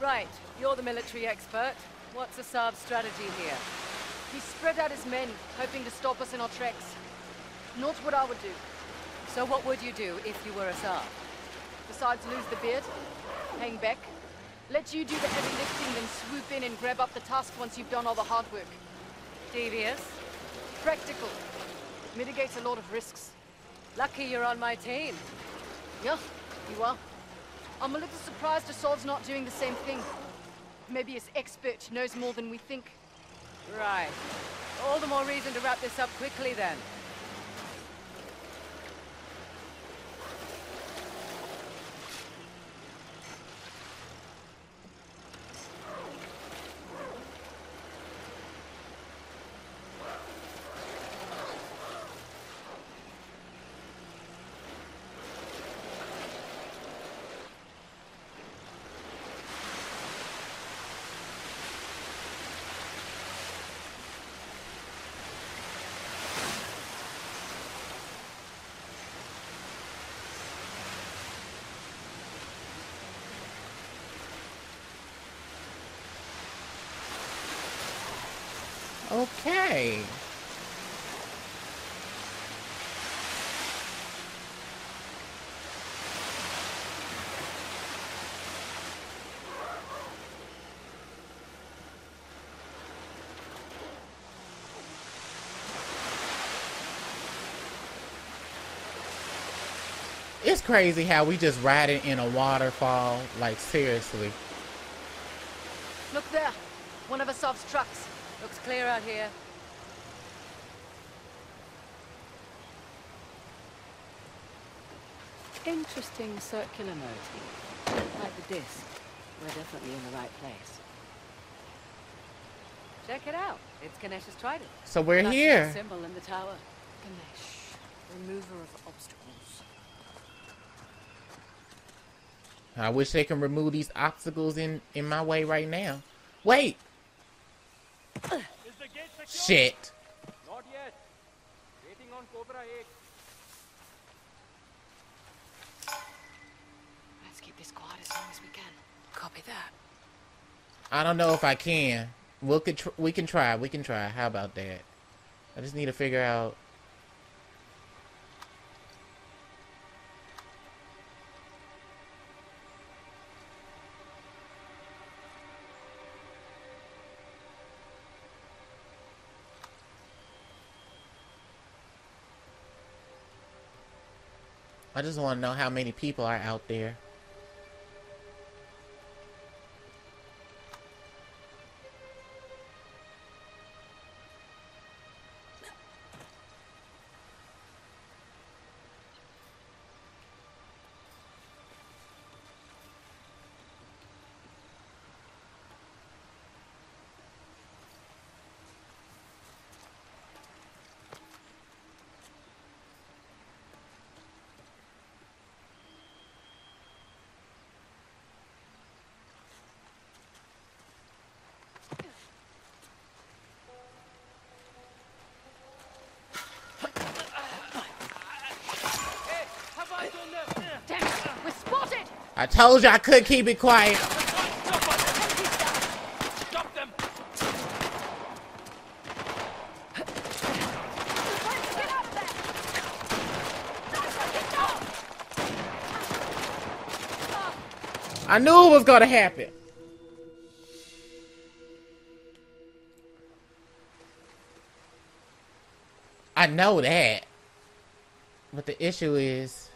Right, you're the military expert. What's Asav's strategy here? He spread out his men, hoping to stop us in our tracks. Not what I would do. So what would you do if you were Asav? Besides lose the beard, hang back, let you do the heavy lifting, then swoop in and grab up the task once you've done all the hard work. Devious? Practical. Mitigates a lot of risks. Lucky you're on my team. Yeah, you are. I'm a little surprised Asav's not doing the same thing. Maybe his expert knows more than we think. Right. All the more reason to wrap this up quickly then. Okay. It's crazy how we just riding in a waterfall. Like, seriously. Look there. One of Asav's trucks. Looks clear out here. Interesting circular motif. Like the disc. We're definitely in the right place. Check it out. It's Ganesh's trident. So we're That's here. symbol in the tower. Ganesh, remover of obstacles. I wish they can remove these obstacles in in my way right now. Wait. Is the gate secure? Shit. Not yet. Waiting on Cobra 8. Let's keep this quiet as long as we can. Copy that. I don't know if I can. We'll could we can try. We can try. How about that? I just need to figure out. I just want to know how many people are out there. I told you I could keep it quiet. I knew it was gonna happen. I know that. But the issue is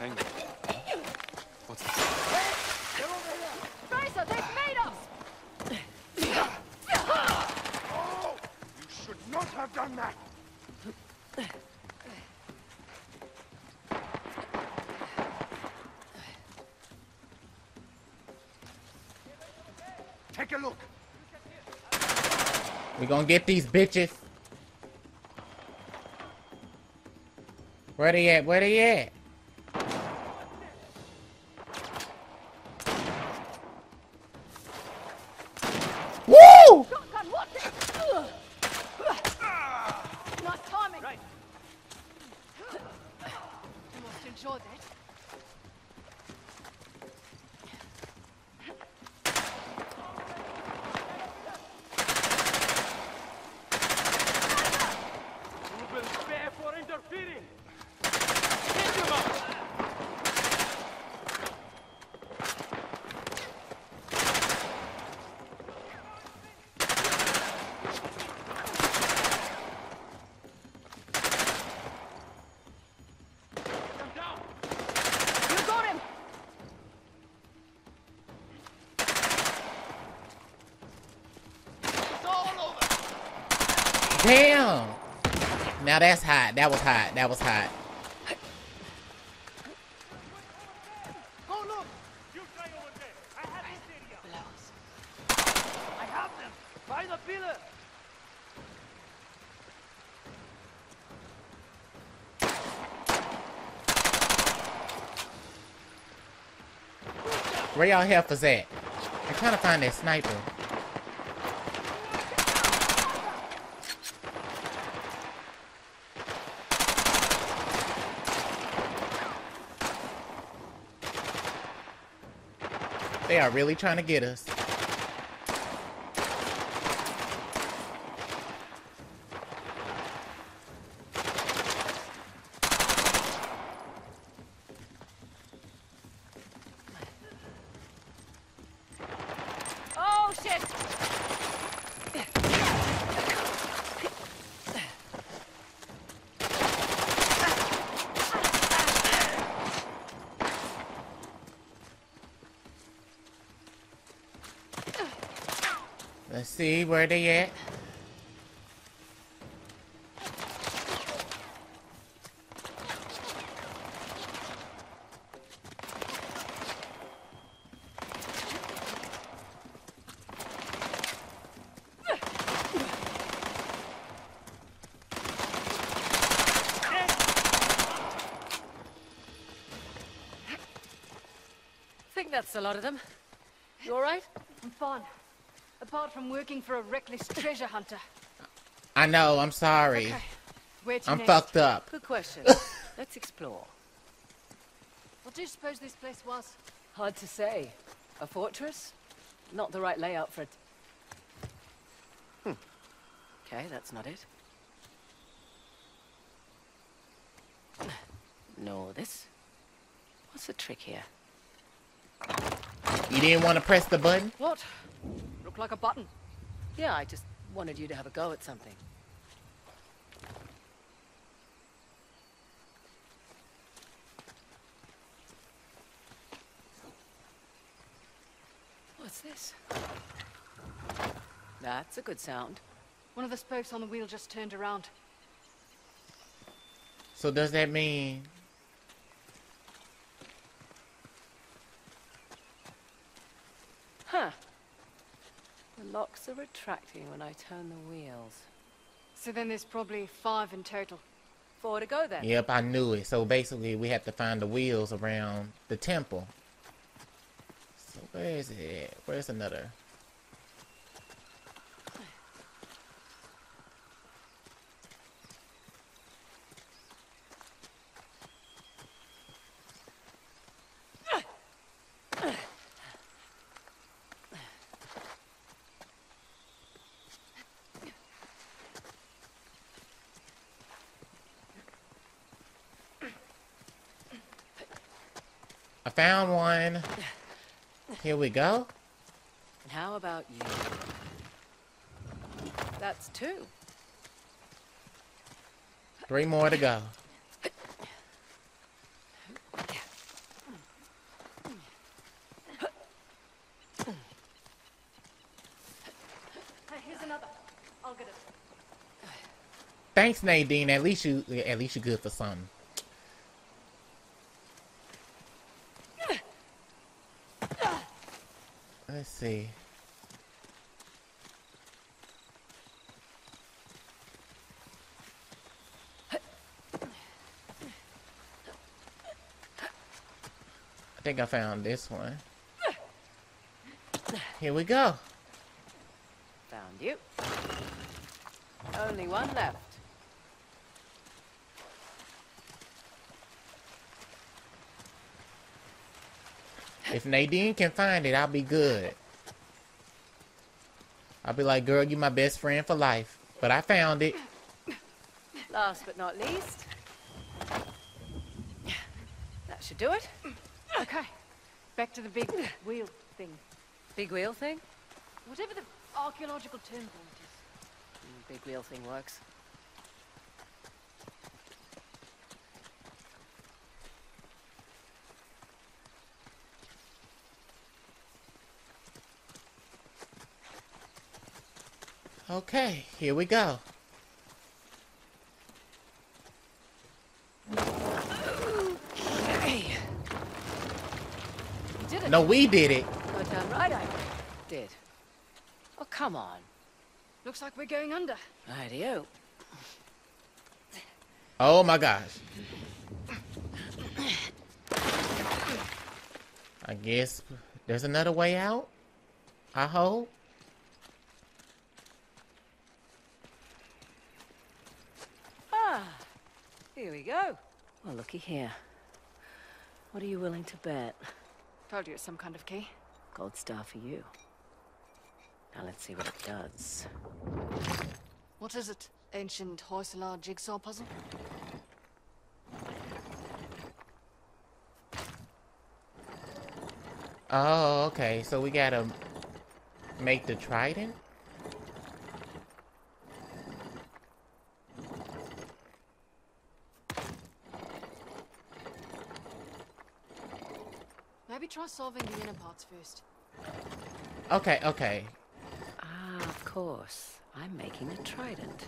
Hang on. What's this? Frazer, they've made us! You should not have done that. Take a look. we gonna get these bitches. Where they at? Where they at? Nice timing. Right. Two more Sure that. You will pay for interfering! Take him out! Come down! You got him! It's all over! Damn. Now that's hot. That was hot. That was hot. Have have! Where y'all heifers at? I'm trying to find that sniper. They are really trying to get us. Oh, shit! Let's see where they at. think that's a lot of them. You all right? I'm fine. Apart from working for a reckless treasure hunter. I know, I'm sorry. Okay. Where to I'm next? fucked up. Good question. Let's explore. What do you suppose this place was? Hard to say. A fortress? Not the right layout for it. Hmm. Okay, that's not it. No, this. What's the trick here? You didn't want to press the button? What? Look like a button. Yeah, I just wanted you to have a go at something. What's this? That's a good sound. One of the spokes on the wheel just turned around. So does that mean Huh. The locks are retracting when I turn the wheels. So then there's probably five in total. Four to go then. Yep, I knew it. So basically, we have to find the wheels around the temple. So where is it? Where's another? I found one. Here we go. And how about you? That's two. Three more to go. Here's another. I'll get it. Thanks, Nadine. At least you, at least you're good for something. Let's see. I think I found this one. Here we go. Found you. Only one left. If Nadine can find it, I'll be good. I'll be like, girl, you're my best friend for life. But I found it. Last but not least. That should do it. Okay. Back to the big wheel thing. Big wheel thing? Whatever the archaeological term for it is. Mm, Big wheel thing works. Okay, here we go. Hey, You did it. No, we did it. goddamn right I did. Oh, come on. Looks like we're going under. Rightio. Oh my gosh. I guess there's another way out. I hope. Ah, here we go. Well, looky here. What are you willing to bet? Told you it's some kind of key. Gold star for you. Now let's see what it does. What is it? Ancient Hoysala jigsaw puzzle? Oh, okay. So we gotta make the trident? Maybe try solving the inner parts first. Okay, okay. Ah, of course. I'm making a trident.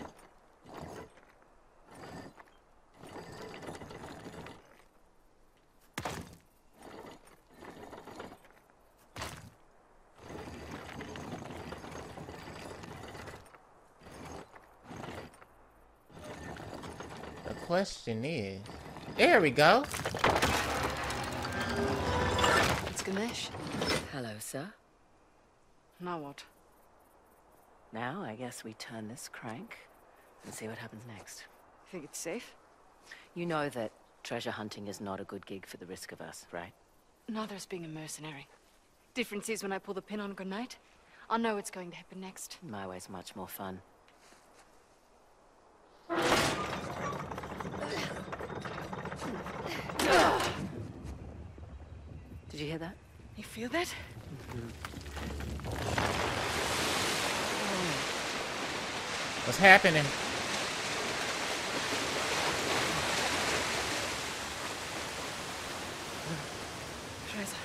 The question is. There we go. Ganesh. Hello, sir. Now what? Now I guess we turn this crank and see what happens next. You Think it's safe? You know that treasure hunting is not a good gig for the risk of us, right? Neither is being a mercenary. Difference is when I pull the pin on a grenade, I know what's going to happen next. My way's much more fun. Hear that? You feel that? What's happening? Teresa.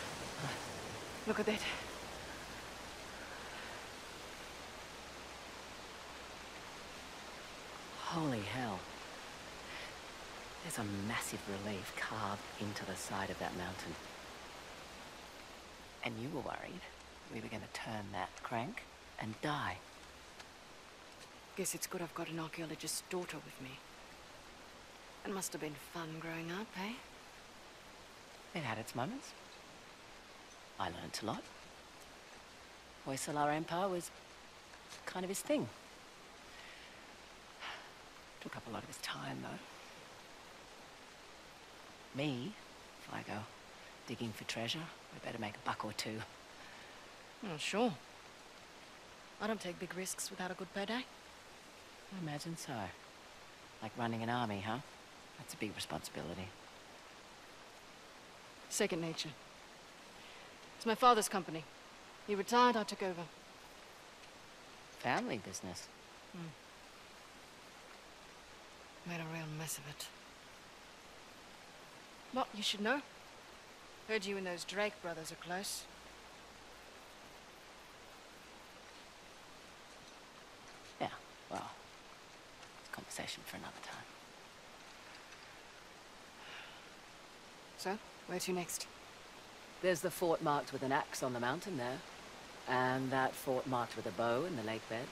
Look at that. Holy hell. There's a massive relief carved into the side of that mountain. And you were worried we were going to turn that crank and die. Guess it's good I've got an archaeologist's daughter with me. It must have been fun growing up, eh? It had its moments. I learnt a lot. Hoysala Empire was kind of his thing. Took up a lot of his time, though. Me, if I go digging for treasure, I better make a buck or two. Oh, sure. I don't take big risks without a good payday. I imagine so. Like running an army, huh? That's a big responsibility. Second nature. It's my father's company. He retired, I took over. Family business. Hmm. Made a real mess of it. What you should know? Heard you and those Drake brothers are close. Yeah, well, it's a conversation for another time. So, where to next? There's the fort marked with an axe on the mountain there. And that fort marked with a bow in the lake bed.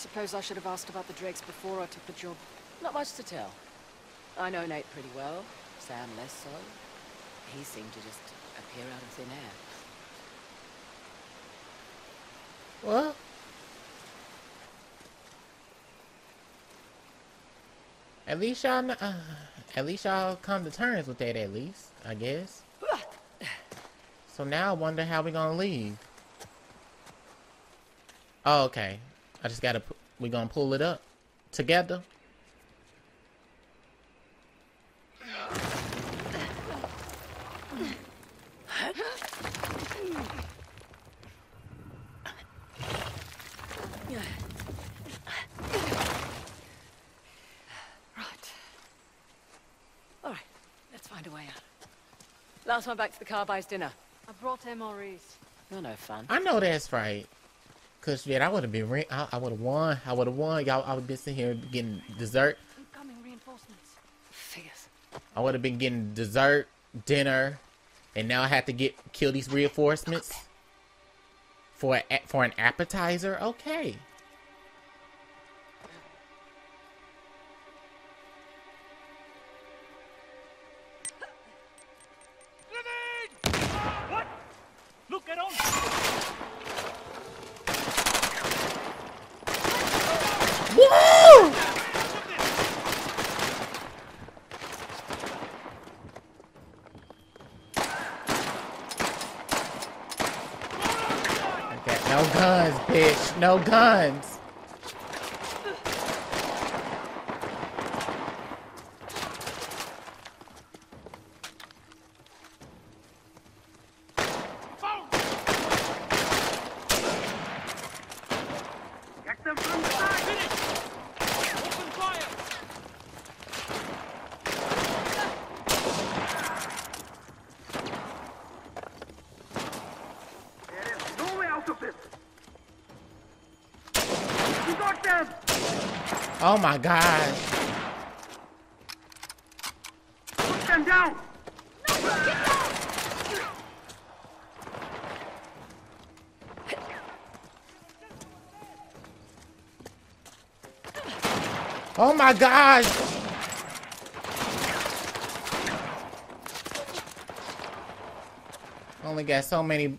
Suppose I should have asked about the Drakes before I took the job. Not much to tell. I know Nate pretty well, Sam less so. He seemed to just appear out of thin air. What? At least y'all, uh, at least y'all come to terms with that. At least, I guess. So now I wonder how we gonna leave. Oh, okay. I just gotta. pu- We gonna pull it up together. Right. All right. Let's find a way out. Last one back to the car buys dinner. I brought MREs. You're no fun. I know that's right. Cause shit, I would have been. I, I would have won. I would have won. Y'all, I would have been sitting here getting dessert. I would have been getting dessert, dinner, and now I have to get kill these reinforcements for a, for an appetizer. Okay. No guns. Get them from the side! Finish! Open fire! There is no way out of this. You got them! Oh my god. Put them down! Oh my god. Only got so many.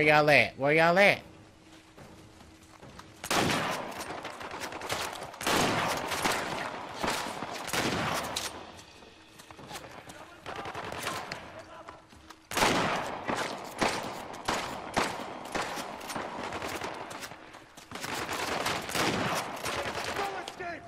Where y'all at? Where y'all at? Go escape!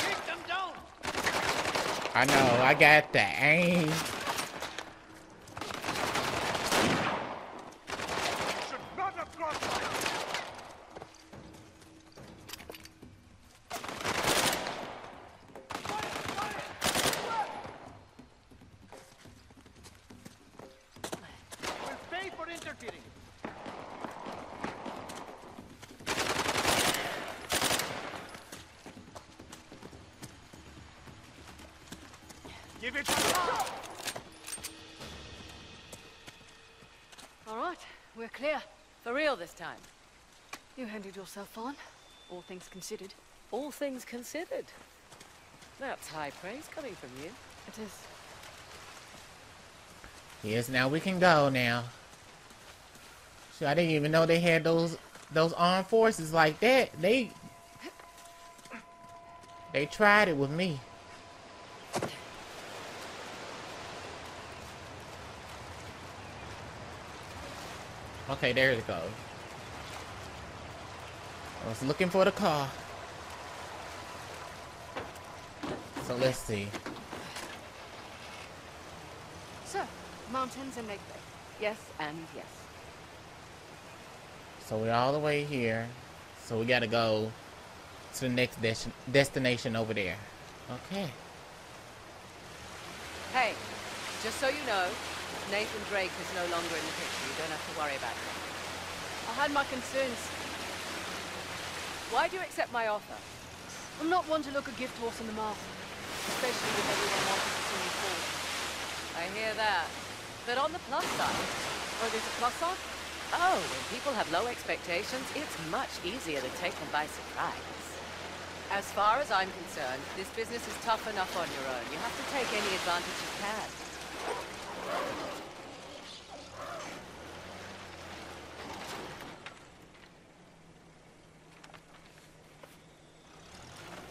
Take them down! I know, I got the aim. Should not have crossed fire! We'll pay for interfering. Give it! All right, we're clear. For real this time. You handled yourself on, all things considered. All things considered. That's high praise coming from you. It is. Yes, now we can go now. Shit, I didn't even know they had those those armed forces like that. They they tried it with me. Okay, there it goes. I was looking for the car. So let's see. So, mountains and Lake Bay. Yes and yes. So we're all the way here. So we gotta go to the next des- destination over there. Okay. Hey, just so you know, Nathan Drake is no longer in the picture. You don't have to worry about him. I had my concerns. Why do you accept my offer? I'm not one to look a gift horse in the mouth. Especially with everyone wanting to see me fall. I hear that. But on the plus side, Oh, there's a plus side? oh, when people have low expectations, it's much easier to take them by surprise. As far as I'm concerned, this business is tough enough on your own. You have to take any advantage you can.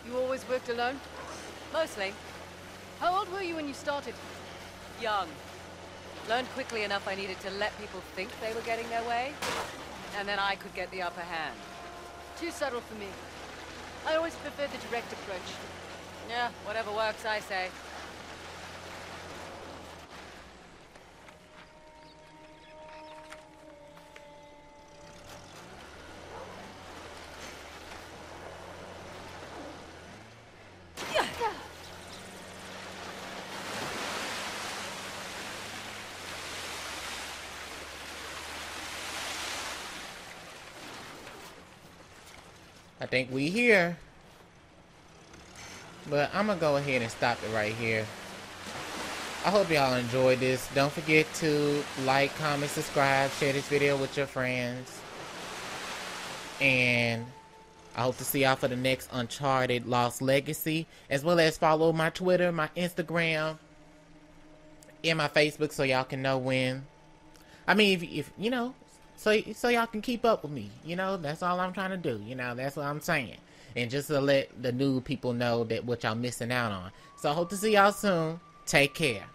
You always worked alone? Mostly How old were you when you started? young. Learned quickly enough I needed to let people think they were getting their way, and then I could get the upper hand. Too subtle for me. I always preferred the direct approach. Yeah, whatever works, I say. I think we here. But I'm gonna go ahead and stop it right here. I hope y'all enjoyed this. Don't forget to like, comment, subscribe, share this video with your friends. And I hope to see y'all for the next Uncharted Lost Legacy. As well as follow my Twitter, my Instagram, and my Facebook so y'all can know when. I mean, if, if you know, so so y'all can keep up with me. You know, that's all I'm trying to do. You know, that's what I'm saying. And just to let the new people know that what y'all missing out on. So I hope to see y'all soon. Take care.